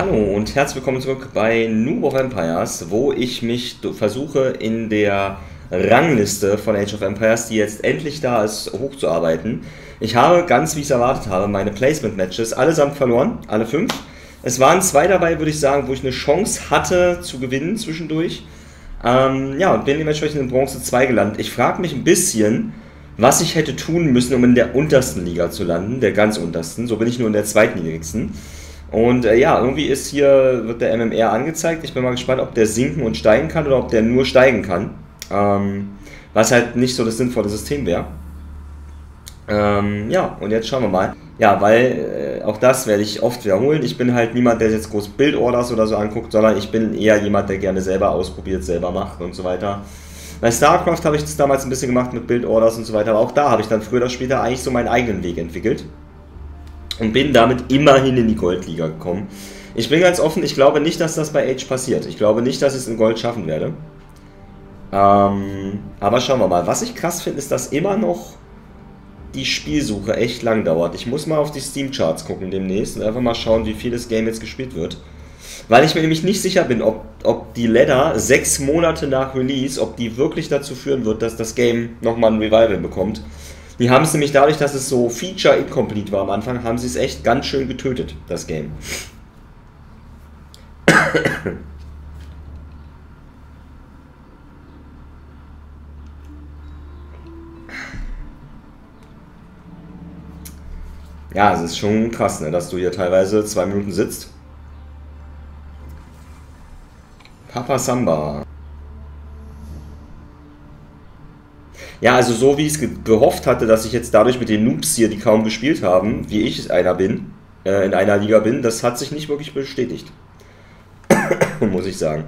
Hallo und herzlich willkommen zurück bei Noob of Empires, wo ich mich versuche in der Rangliste von Age of Empires, die jetzt endlich da ist, hochzuarbeiten. Ich habe, ganz wie ich es erwartet habe, meine Placement-Matches allesamt verloren, alle fünf. Es waren zwei dabei, würde ich sagen, wo ich eine Chance hatte zu gewinnen zwischendurch. Ähm, ja, und bin dementsprechend in Bronze 2 gelandet. Ich frage mich ein bisschen, was ich hätte tun müssen, um in der untersten Liga zu landen, der ganz untersten. So bin ich nur in der zweitniedrigsten. Und äh, ja, irgendwie ist hier, wird der MMR angezeigt. Ich bin mal gespannt, ob der sinken und steigen kann oder ob der nur steigen kann. Ähm, was halt nicht so das sinnvolle System wäre. Ähm, ja, und jetzt schauen wir mal. Ja, weil äh, auch das werde ich oft wiederholen. Ich bin halt niemand, der jetzt groß Bildorders oder so anguckt, sondern ich bin eher jemand, der gerne selber ausprobiert, selber macht und so weiter. Bei StarCraft habe ich das damals ein bisschen gemacht mit Bildorders und so weiter, aber auch da habe ich dann früher oder später eigentlich so meinen eigenen Weg entwickelt und bin damit immerhin in die Goldliga gekommen. Ich bin ganz offen, ich glaube nicht, dass das bei Age passiert. Ich glaube nicht, dass ich es in Gold schaffen werde. Ähm, aber schauen wir mal. Was ich krass finde, ist, dass immer noch die Spielsuche echt lang dauert. Ich muss mal auf die Steam-Charts gucken demnächst und einfach mal schauen, wie viel das Game jetzt gespielt wird. Weil ich mir nämlich nicht sicher bin, ob, ob die Ladder sechs Monate nach Release, ob die wirklich dazu führen wird, dass das Game nochmal ein Revival bekommt. Die haben es nämlich dadurch, dass es so Feature incomplete war am Anfang, haben sie es echt ganz schön getötet, das Game. Ja, es ist schon krass, ne, dass du hier teilweise zwei Minuten sitzt. Papa Samba. Ja, also so wie ich es gehofft hatte, dass ich jetzt dadurch mit den Noobs hier, die kaum gespielt haben, wie ich einer bin, äh, in einer Liga bin, das hat sich nicht wirklich bestätigt. Muss ich sagen.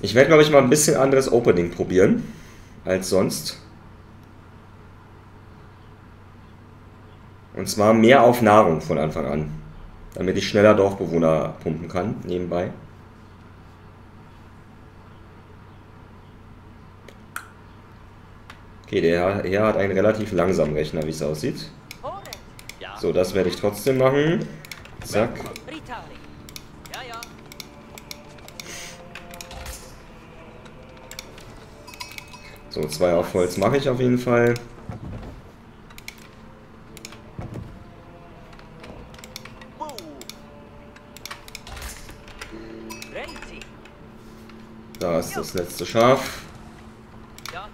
Ich werde, glaube ich, mal ein bisschen anderes Opening probieren als sonst. Und zwar mehr auf Nahrung von Anfang an. Damit ich schneller Dorfbewohner pumpen kann, nebenbei. Okay, der Herr hat einen relativ langsamen Rechner, wie es aussieht. So, das werde ich trotzdem machen. Zack. So, zwei auf Holz mache ich auf jeden Fall. Da ist das letzte Schaf. Da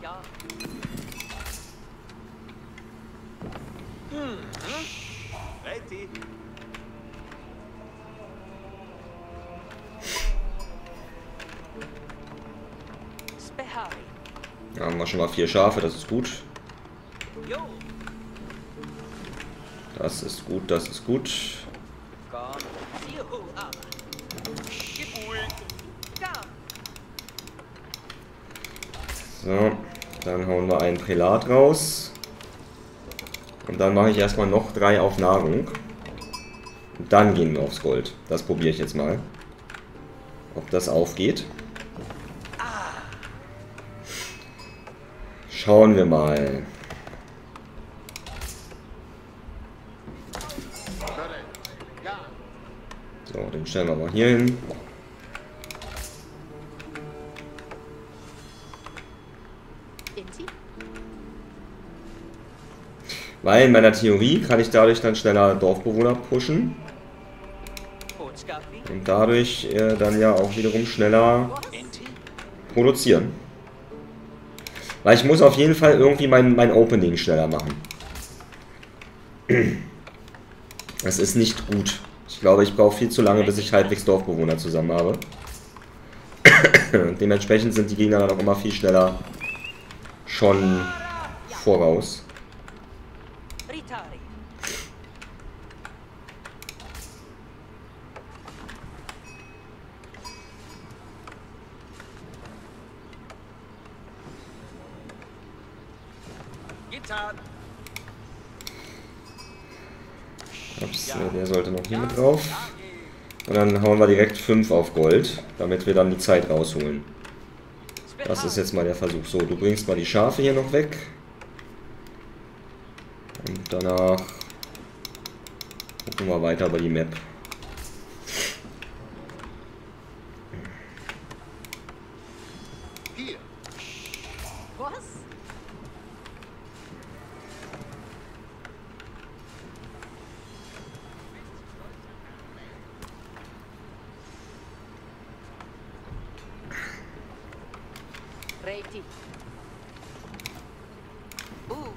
wir schon mal vier Schafe, das ist gut. Das ist gut, das ist gut. So, dann hauen wir einen Prälat raus. Und dann mache ich erstmal noch drei auf Nahrung. Und dann gehen wir aufs Gold. Das probiere ich jetzt mal. Ob das aufgeht. Schauen wir mal. So, den stellen wir mal hier hin. Weil in meiner Theorie kann ich dadurch dann schneller Dorfbewohner pushen. Und dadurch äh, dann ja auch wiederum schneller produzieren. Weil ich muss auf jeden Fall irgendwie mein, mein Opening schneller machen. Das ist nicht gut. Ich glaube, ich brauche viel zu lange, bis ich halbwegs Dorfbewohner zusammen habe. Dementsprechend sind die Gegner dann auch immer viel schneller schon voraus. Ups, äh, der sollte noch hier mit drauf. Und dann hauen wir direkt 5 auf Gold, damit wir dann die Zeit rausholen. Das ist jetzt mal der Versuch. So, du bringst mal die Schafe hier noch weg. Und danach gucken wir weiter über die Map. Reiti. Uh, uh.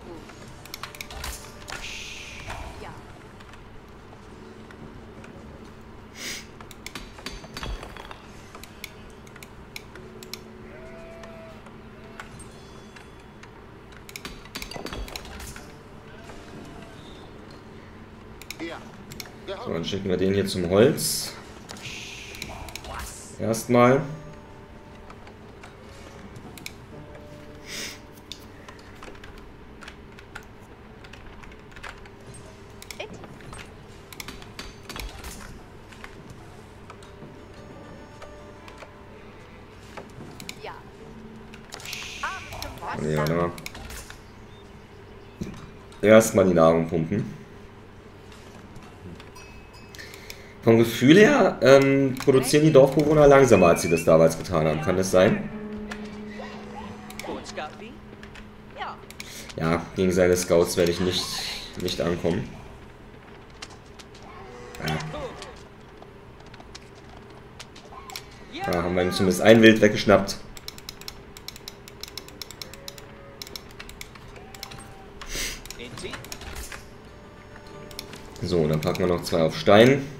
Ja. So, dann schicken wir den hier zum Holz. Erstmal. Ja. Erstmal die Nahrung pumpen. Vom Gefühl her ähm, produzieren die Dorfbewohner langsamer, als sie das damals getan haben. Kann das sein? Ja. Gegen seine Scouts werde ich nicht, nicht ankommen. Da haben wir zumindest ein Wild weggeschnappt. So, dann packen wir noch zwei auf Stein.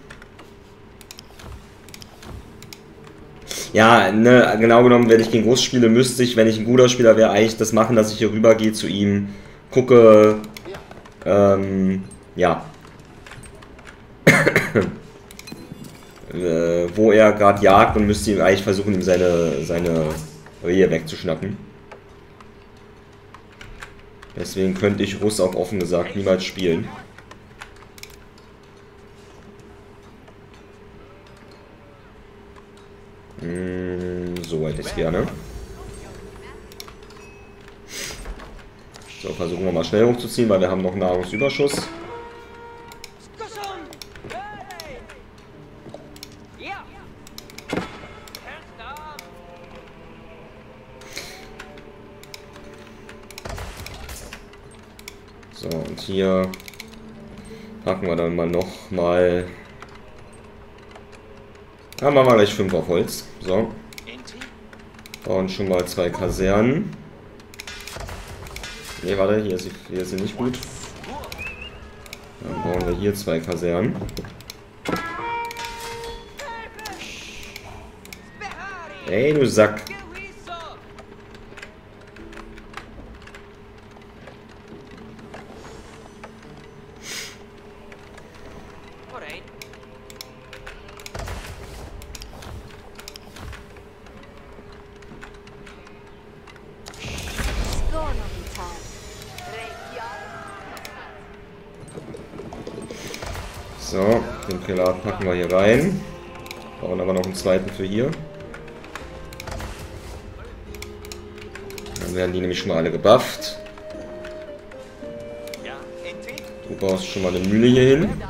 Ja, ne, genau genommen, wenn ich gegen Groß spiele, müsste ich, wenn ich ein guter Spieler wäre, eigentlich das machen, dass ich hier rüber gehe zu ihm, gucke, ähm, ja, äh, wo er gerade jagt und müsste ihm eigentlich versuchen, ihm seine, seine Rehe wegzuschnappen. Deswegen könnte ich Russ auch offen gesagt niemals spielen. Mm, So hätte ich es gerne. So, versuchen wir mal schnell hochzuziehen, weil wir haben noch Nahrungsüberschuss. So, und hier packen wir dann mal noch mal... Ja, machen wir gleich 5 auf Holz. So? Bauen schon mal zwei Kasernen. Ne, warte, hier ist, hier ist sie nicht gut. Dann bauen wir hier zwei Kasernen. Ey, du Sack. So, den Prälat packen wir hier rein. Bauen aber noch einen zweiten für hier. Dann werden die nämlich schon mal alle gebufft. Du baust schon mal eine Mühle hier hin.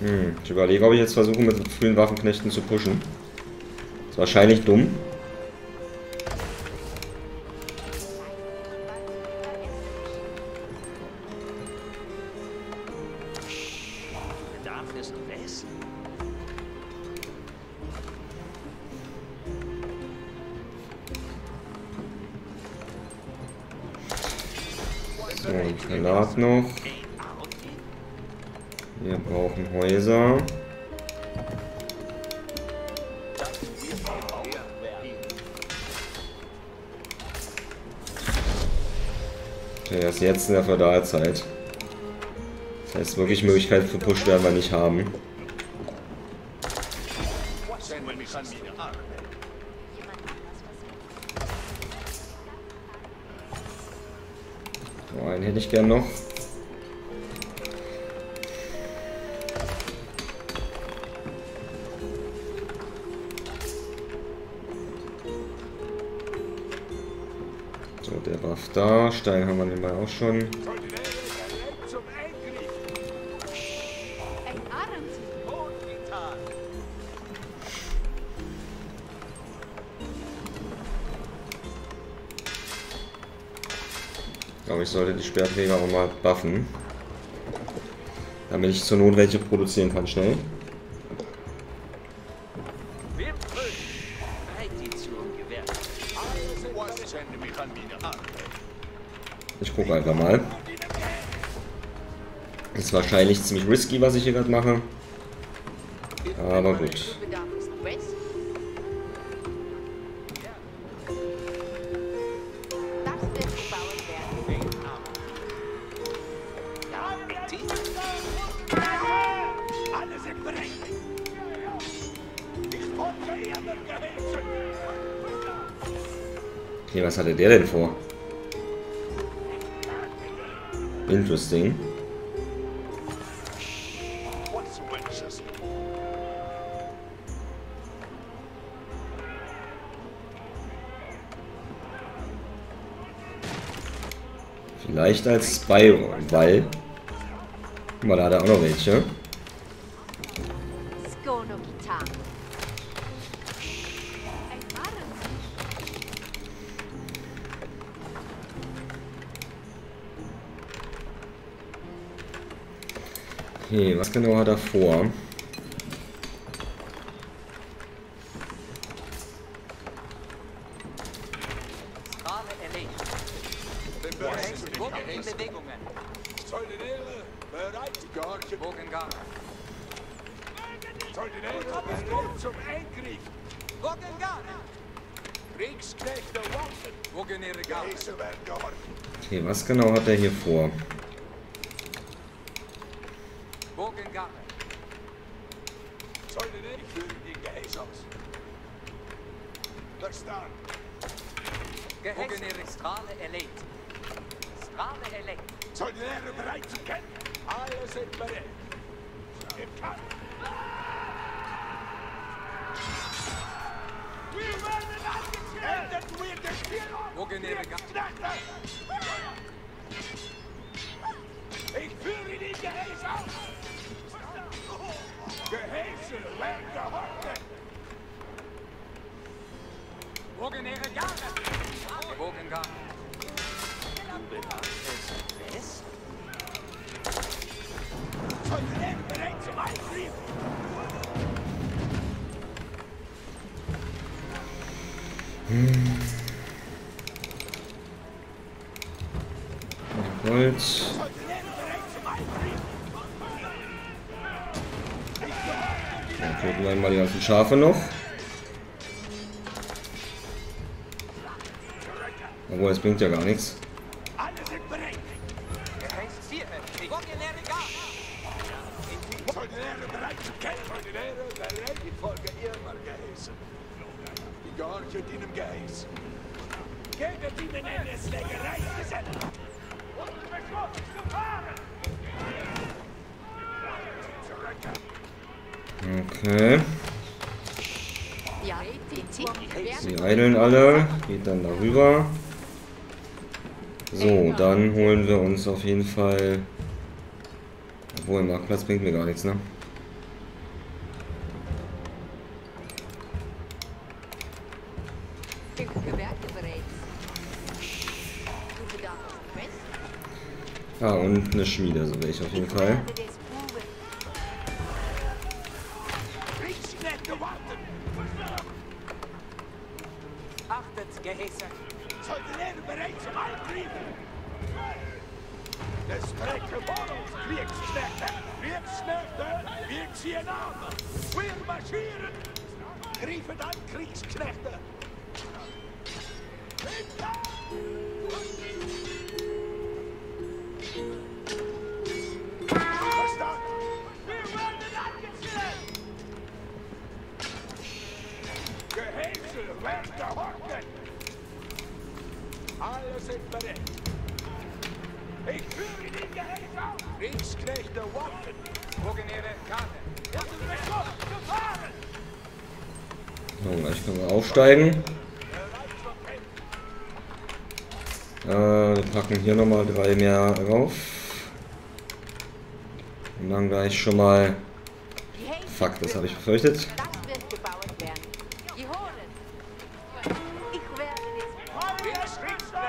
Hm, ich überlege, ob ich jetzt versuche, mit frühen Waffenknechten zu pushen. Ist wahrscheinlich dumm. So, Prälat noch. Jetzt in der Feudalzeit. Das heißt, wirklich Möglichkeiten für Push werden wir nicht haben. So, einen hätte ich gern noch. Der Waff da. Stein haben wir den mal auch schon. Glaube, ich sollte die Sperrträger auch mal buffen. Damit ich zur Not welche produzieren kann, schnell. Wahrscheinlich ziemlich risky, was ich hier gerade mache. Aber gut. Okay, was hatte der denn vor? Interesting. Vielleicht als Spy-Wall. Guck mal, da hat er auch noch welche. Okay, was genau hat er vor? Strahle erlegt. Wogen in Bewegungen. Soldinere, bereit, Gorge. Wogengar. Soldinere, bereit zum Eingriff. Wogengar. Kriegsknechte warten. Wogenere Gar. Geheißen werden gehorcht. Okay, was genau hat er hier vor? Strahle erlegt. Strahle erlegt. Soldinere, bereit zu kämpfen. Alle sind bereit. Im Kampf. Ik vuur in de die Gehezen en geharten! Wogen ihre Garde! Wogen Garde! Du bewahrst es fest? Eingriff. Dann töten wir mal die ganzen Schafe noch. Obwohl, es bringt ja gar nichts. Geht dann darüber. So, dann holen wir uns auf jeden Fall. Obwohl, Marktplatz bringt mir gar nichts, ne? Ah, und eine Schmiede, so will ich auf jeden Fall. Erde des Buben. Kriegsknechte warten. Achtet, Geheiße. Soldinere, bereit zum Eingriff. Es strecke vor uns, Kriegsknechte. Kriegsknechte, wir ziehen an. Wir marschieren. Griffen an, Kriegsknechte. Feste Horten! Alle sind bereit. Ich führe den Gehäuse auf! Kriegsknechte warten! Gucken ihre Karte. Sie mich los! Gefahren! So, gleich können wir aufsteigen. Äh, wir packen hier nochmal drei mehr rauf. Und dann gleich schon mal. Fuck, das habe ich befürchtet. Das wird gebaut werden. Die Hohlen. Ich werde dies. Kriegsknechte!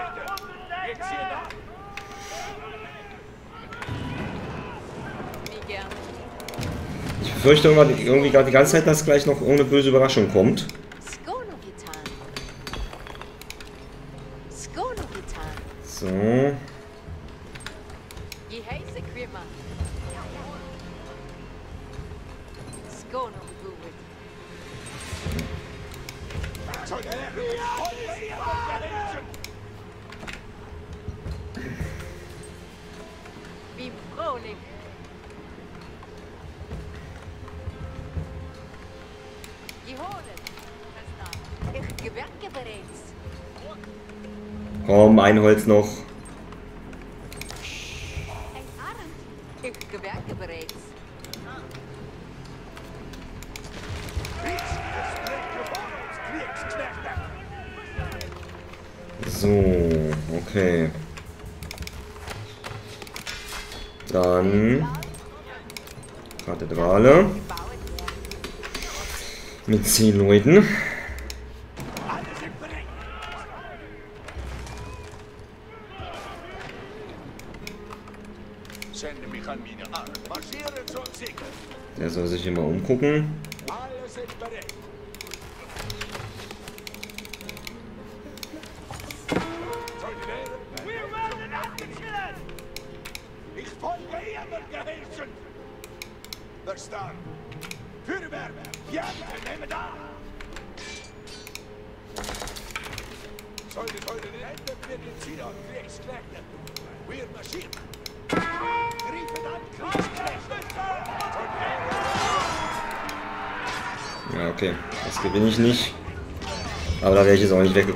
Geht's hier nach? Wie gern. Ich befürchte irgendwie, irgendwie gerade die ganze Zeit, dass gleich noch irgendeine böse Überraschung kommt. Uns! Kriegsknechte! So, okay. Dann Kathedrale mit 10 Leuten. Sich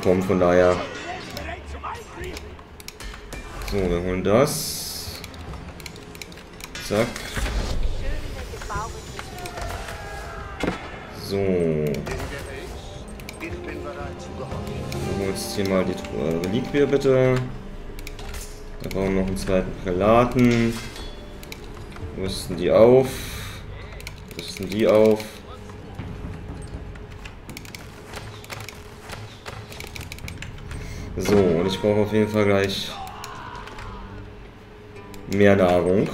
jetzt weggekommen, von daher. So, wir holen das. Zack. So. Gehorchen. Du holst hier mal die äh, Reliquie bitte. Da brauchen wir noch einen zweiten Prälaten. Rüsten die auf. Rüsten die auf. So, und ich brauche auf jeden Fall gleich mehr Nahrung.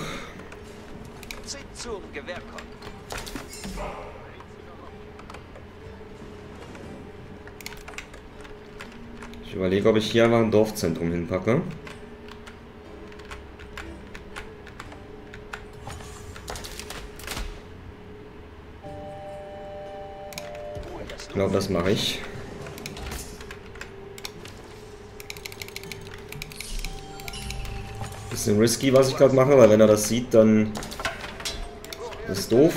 Ich überlege, ob ich hier einfach ein Dorfzentrum hinpacke. Ich glaube, das mache ich. Bisschen risky, was ich gerade mache, weil wenn er das sieht, dann ist doof.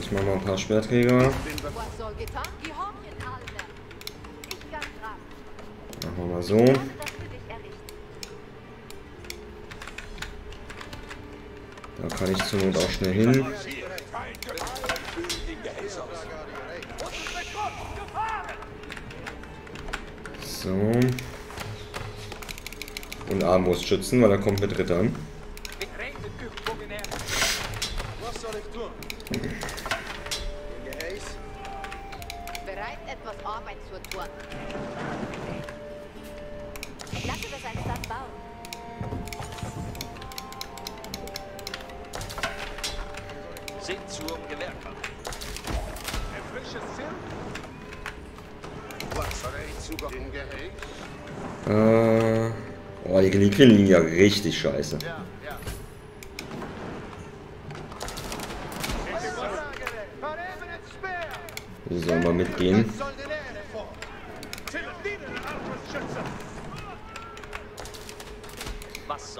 Ich mache mal ein paar Schwerträger. Was soll getan? Die Horchen, Alter. Ich kann dran. Machen wir mal so. Werde das für dich errichten. Da kann ich zur Not auch schnell hin. Recht. Und! So. Und Armbrustschützen, weil er kommt mit Rittern. zur Gewerkschaft. Äh, oh, die Linie liegen ja richtig scheiße. Sollen wir mitgehen?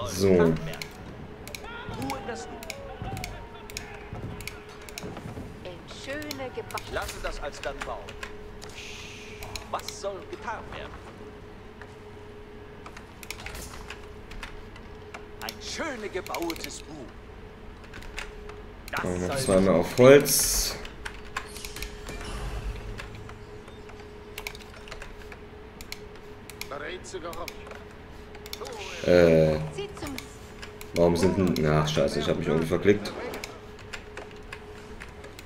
So. Gebautes Buch. Das noch zweimal auf Holz. Äh, warum sind denn... Ach, scheiße, ich habe mich irgendwie verklickt.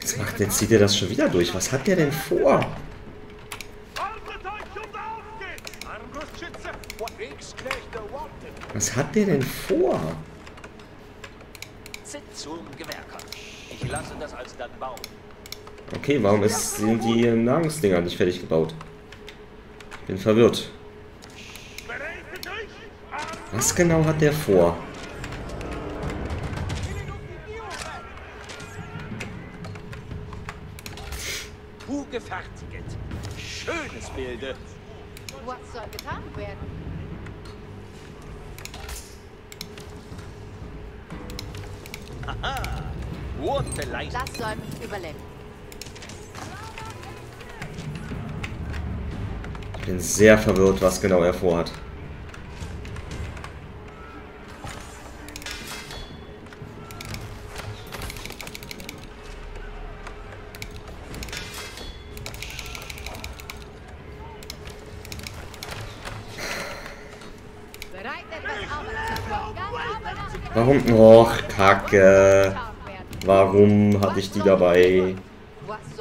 Jetzt, macht, jetzt zieht er das schon wieder durch. Was hat der denn vor? Was hat der denn vor? Sit zum Gewerker. Ich lasse das als dann bauen. Okay, warum ist, sind die Nahrungsdinger nicht fertig gebaut? Ich bin verwirrt. Was genau hat der vor? Sehr verwirrt, was genau er vorhat. Warum? Och, Kacke. Warum hatte ich die dabei? Was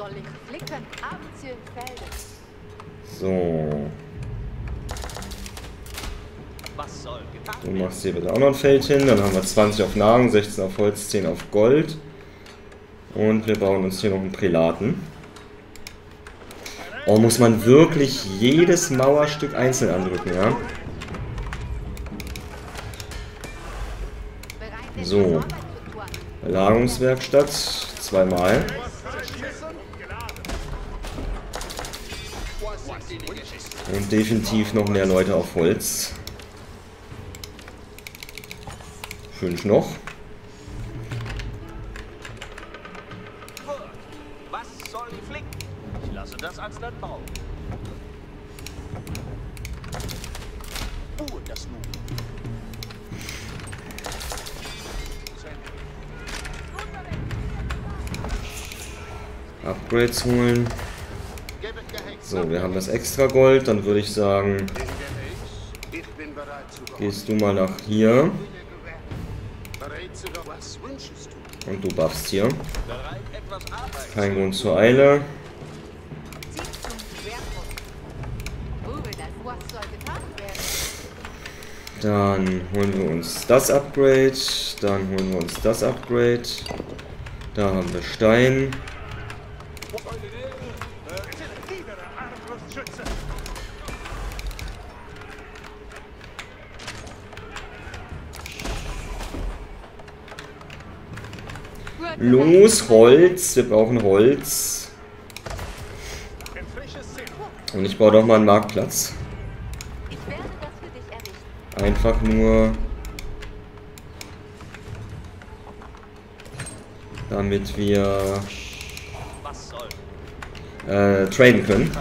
Du machst hier bitte auch noch ein Feld hin. Dann haben wir 20 auf Nahrung, 16 auf Holz, 10 auf Gold. Und wir bauen uns hier noch einen Prälaten. Oh, muss man wirklich jedes Mauerstück einzeln andrücken, ja? So. Belagerungswerkstatt, zweimal. Und definitiv noch mehr Leute auf Holz. Fünf noch. Was soll ich flicken? Ich lasse das als dann bauen. Ruhe das nun. Upgrades holen. So, wir haben das extra Gold. Dann würde ich sagen, gehst du mal nach hier. Du? Buffst hier. Kein Grund zur Eile. Dann holen wir uns das Upgrade. Dann holen wir uns das Upgrade. Da haben wir Stein. Los, Holz. Wir brauchen Holz. Und ich baue doch mal einen Marktplatz. Einfach nur... Damit wir äh, traden können.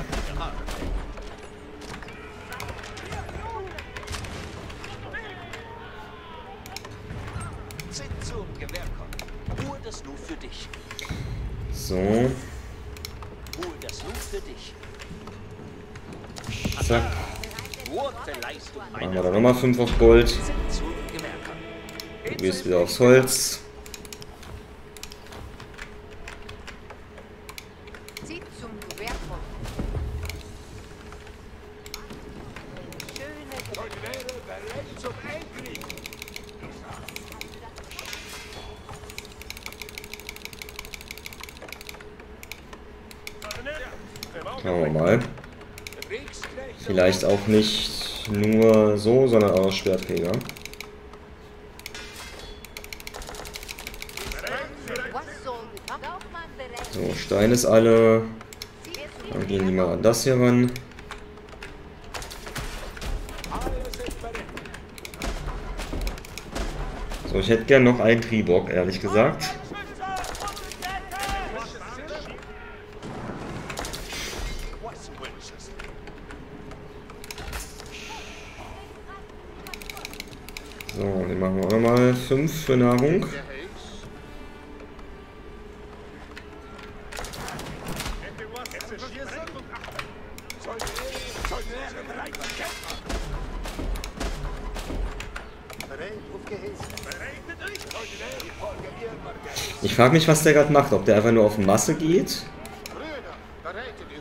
Sit zum Gewerker. Ruhe das nur für dich. So, Ruhe das nur für dich. zack. Gute Leistung, Machen wir meine da nochmal 5 auf Gold. Gehst wieder aufs Holz. Schauen wir mal. Vielleicht auch nicht so, sondern auch bereit. So, Stein ist alle. Dann gehen die mal an das hier ran. So, ich hätte gern noch einen Tribok, ehrlich gesagt. Was wünschest du? So, den machen wir auch nochmal 5 für Nahrung. Geheiß. Soldaten bereit zu kämpfen. Bereit auf Geheiß. Bereitet euch, Soldaten. Ich frage mich, was der gerade macht. Ob der einfach nur auf Masse geht?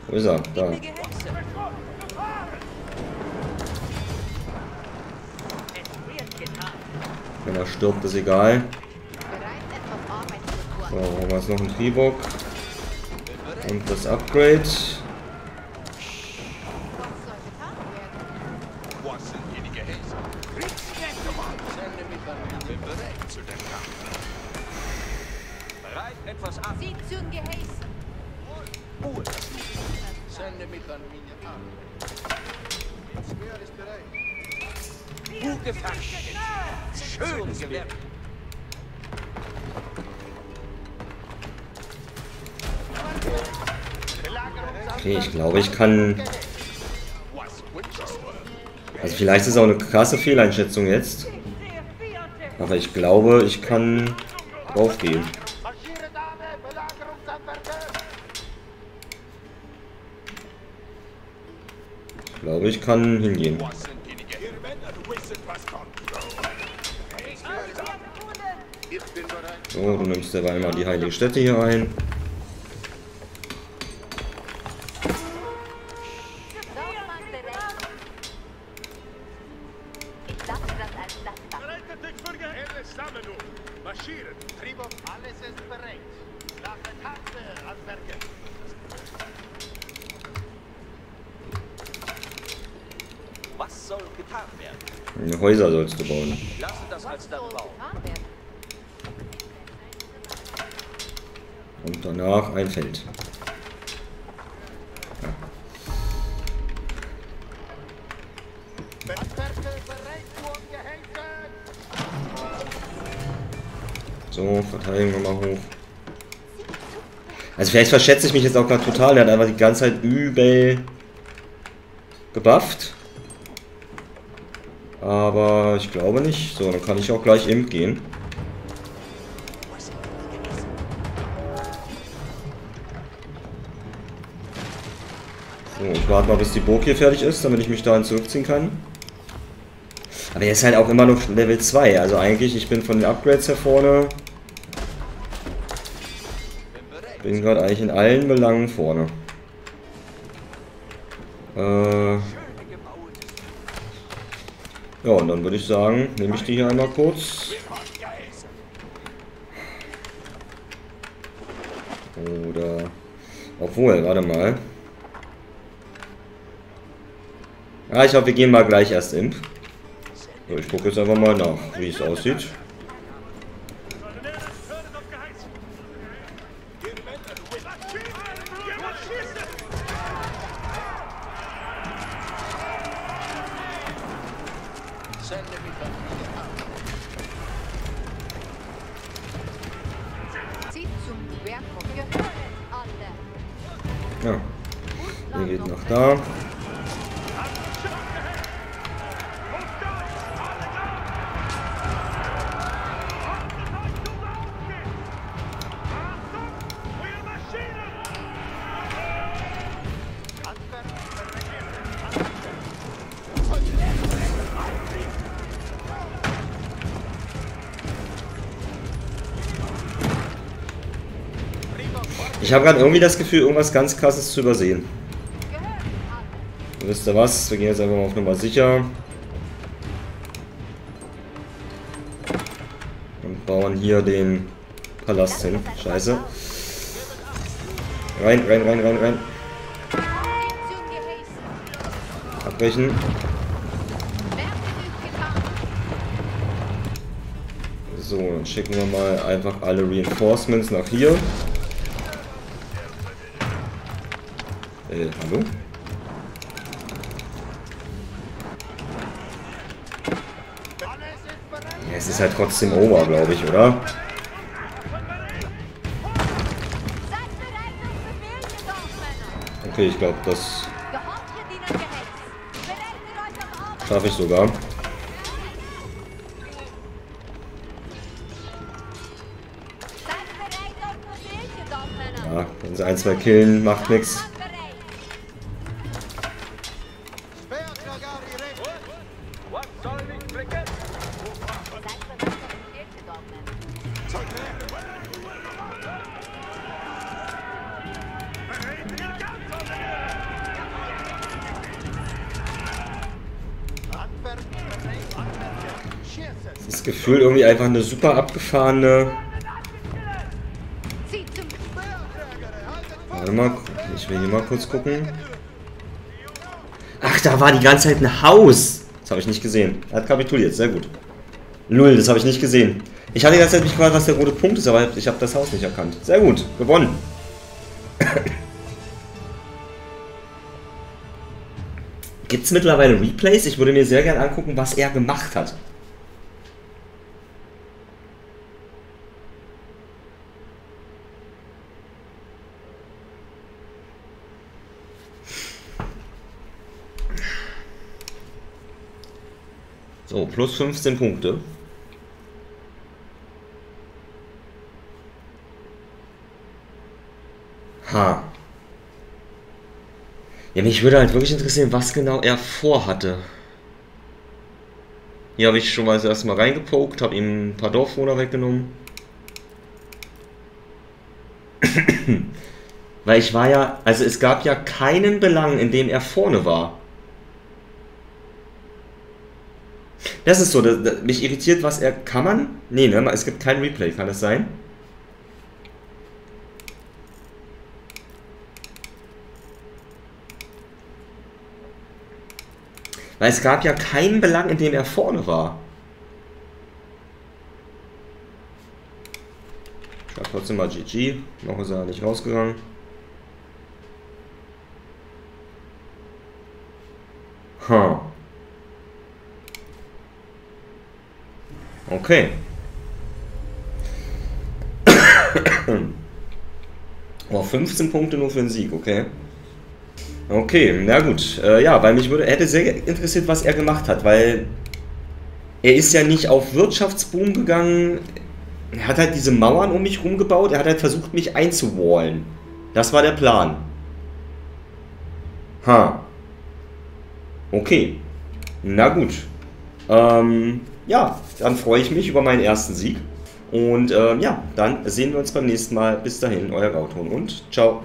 Wo ist er? Da. Stirbt, ist egal. So, jetzt noch einen Tribok. Und das Upgrade. Kann... Also vielleicht ist es auch eine krasse Fehleinschätzung jetzt. Aber ich glaube, ich kann draufgehen. Ich glaube, ich kann hingehen. So, du nimmst derweil mal die heilige Stätte hier ein. Häuser sollst du bauen. Und danach ein Feld. So, verteidigen wir mal hoch. Also vielleicht verschätze ich mich jetzt auch gerade total. Der hat einfach die ganze Zeit übel gebufft. Aber ich glaube nicht. So, dann kann ich auch gleich Imp gehen. So, ich warte mal, bis die Burg hier fertig ist, damit ich mich dahin zurückziehen kann. Aber er ist halt auch immer noch Level 2. Also eigentlich, ich bin von den Upgrades her vorne. Bin gerade eigentlich in allen Belangen vorne. Äh, ja, und dann würde ich sagen, nehme ich die hier einmal kurz. Oder. Obwohl, warte mal. Ja, ich glaube, wir gehen mal gleich erst Imp. So, ich gucke jetzt einfach mal nach, wie es aussieht. Ich habe gerade irgendwie das Gefühl, irgendwas ganz krasses zu übersehen. Wisst ihr was? Wir gehen jetzt einfach mal auf Nummer sicher. Und bauen hier den Palast hin. Scheiße. Rein, rein, rein, rein, rein. Abbrechen. So, dann schicken wir mal einfach alle Reinforcements nach hier. Es ist halt trotzdem over, glaube ich, oder? Okay, ich glaube, das schaffe ich sogar. Ja, wenn sie ein, zwei killen, macht nix. Einfach eine super abgefahrene. Warte mal, ich will hier mal kurz gucken. Ach, da war die ganze Zeit ein Haus. Das habe ich nicht gesehen. Er hat kapituliert, sehr gut. Null, das habe ich nicht gesehen. Ich hatte die ganze Zeit mich gefragt, was der rote Punkt ist, aber ich habe das Haus nicht erkannt. Sehr gut, gewonnen. Gibt es mittlerweile Replays? Ich würde mir sehr gerne angucken, was er gemacht hat. So, plus 15 Punkte. Ha. Ja, mich würde halt wirklich interessieren, was genau er vorhatte. Hier habe ich schon mal das erste Mal reingepokt, habe ihm ein paar Dorfwohner weggenommen. Weil ich war ja, also es gab ja keinen Belang, in dem er vorne war. Das ist so, das, das, mich irritiert, was er. Kann man? Nee, ne? Es gibt kein Replay, kann es sein? Weil es gab ja keinen Belang, in dem er vorne war. Ich schreibe trotzdem mal GG. Noch ist er nicht rausgegangen. Okay. Oh, 15 Punkte nur für den Sieg, okay. Okay, na gut. Äh, ja, weil mich würde, hätte sehr interessiert, was er gemacht hat, weil er ist ja nicht auf Wirtschaftsboom gegangen. Er hat halt diese Mauern um mich rumgebaut. Er hat halt versucht, mich einzuwallen. Das war der Plan. Ha. Okay. Na gut. Ähm, ja, dann freue ich mich über meinen ersten Sieg. Und ähm, ja, dann sehen wir uns beim nächsten Mal. Bis dahin, euer Gauton und ciao.